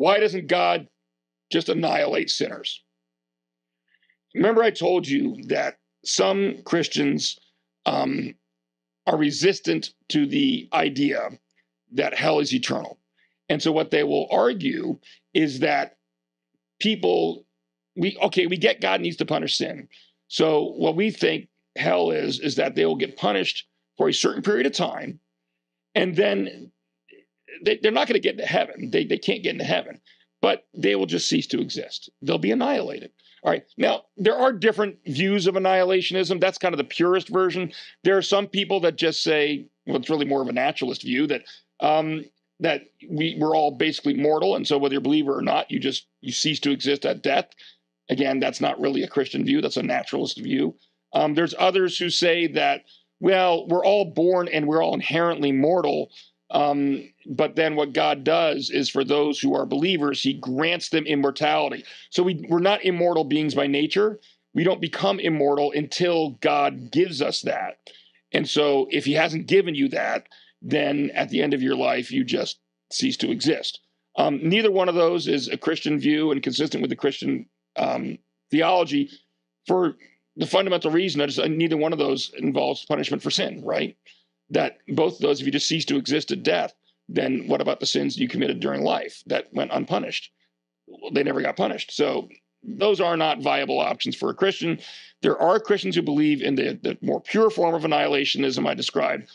Why doesn't God just annihilate sinners? Remember, I told you that some Christians um, are resistant to the idea that hell is eternal. And so, what they will argue is that people, we, okay, we get God needs to punish sin. So, what we think hell is, is that they will get punished for a certain period of time. And then they, are not going to get into heaven. They, they can't get into heaven, but they will just cease to exist. They'll be annihilated. All right. Now, there are different views of annihilationism. That's kind of the purest version. There are some people that just say, well, it's really more of a naturalist view that um, that we, we're all basically mortal, and so whether you're a believer or not, you just you cease to exist at death. Again, that's not really a Christian view. That's a naturalist view. Um, there's others who say that, well, we're all born and we're all inherently mortal. Um, but then what God does is for those who are believers, he grants them immortality. So we, we're not immortal beings by nature. We don't become immortal until God gives us that. And so if he hasn't given you that, then at the end of your life, you just cease to exist. Um, neither one of those is a Christian view and consistent with the Christian um, theology for the fundamental reason that neither one of those involves punishment for sin, right? That both of those, if you just cease to exist at death, then what about the sins you committed during life that went unpunished? They never got punished. So those are not viable options for a Christian. There are Christians who believe in the, the more pure form of annihilationism I described,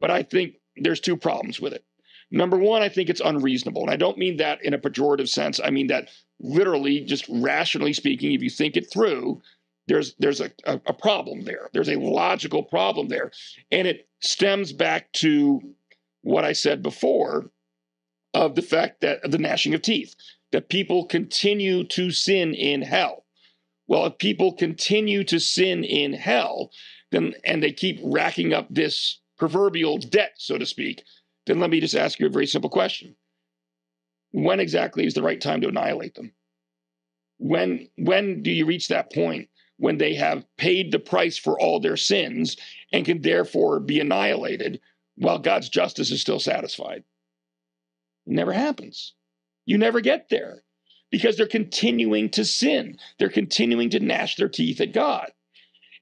but I think there's two problems with it. Number one, I think it's unreasonable. And I don't mean that in a pejorative sense. I mean that literally, just rationally speaking, if you think it through, there's there's a, a problem there. There's a logical problem there. And it stems back to what I said before of the fact that the gnashing of teeth, that people continue to sin in hell. Well, if people continue to sin in hell, then and they keep racking up this proverbial debt, so to speak, then let me just ask you a very simple question. When exactly is the right time to annihilate them? When when do you reach that point when they have paid the price for all their sins and can therefore be annihilated while God's justice is still satisfied. It never happens. You never get there because they're continuing to sin. They're continuing to gnash their teeth at God.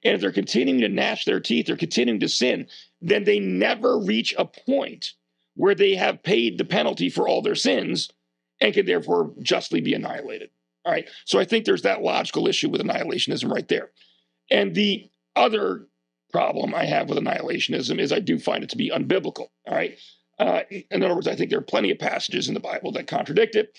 And if they're continuing to gnash their teeth, they're continuing to sin, then they never reach a point where they have paid the penalty for all their sins and can therefore justly be annihilated. All right. So I think there's that logical issue with annihilationism right there. And the other problem I have with annihilationism is I do find it to be unbiblical. All right. Uh, in other words, I think there are plenty of passages in the Bible that contradict it.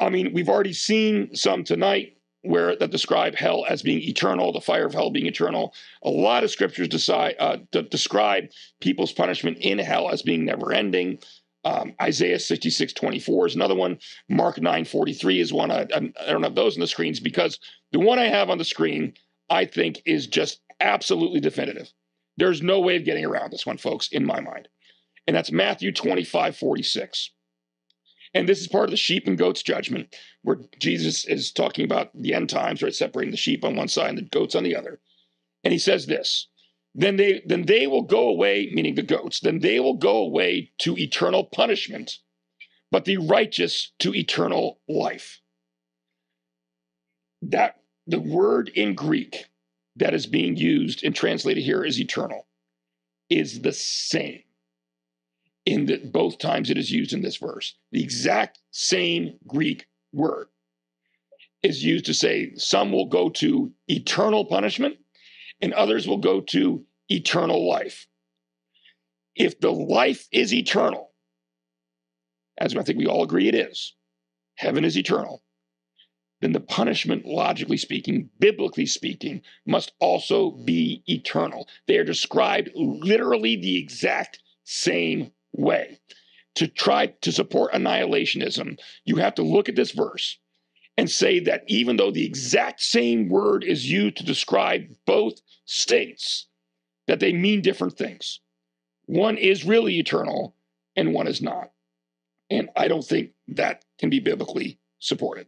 I mean, we've already seen some tonight where that describe hell as being eternal, the fire of hell being eternal. A lot of scriptures decide, uh, describe people's punishment in hell as being never ending. Um, Isaiah 66 24 is another one. Mark 9 43 is one. I, I don't have those on the screens because the one I have on the screen, I think, is just absolutely definitive. There's no way of getting around this one, folks, in my mind. And that's Matthew 25 46. And this is part of the sheep and goats judgment, where Jesus is talking about the end times, right? Separating the sheep on one side and the goats on the other. And he says this then they then they will go away, meaning the goats, then they will go away to eternal punishment, but the righteous to eternal life. That the word in Greek that is being used and translated here as eternal is the same in the, both times it is used in this verse. The exact same Greek word is used to say some will go to eternal punishment and others will go to eternal life. If the life is eternal, as I think we all agree it is, heaven is eternal, then the punishment, logically speaking, biblically speaking, must also be eternal. They are described literally the exact same way. To try to support annihilationism, you have to look at this verse and say that even though the exact same word is used to describe both states, that they mean different things. One is really eternal and one is not. And I don't think that can be biblically supported.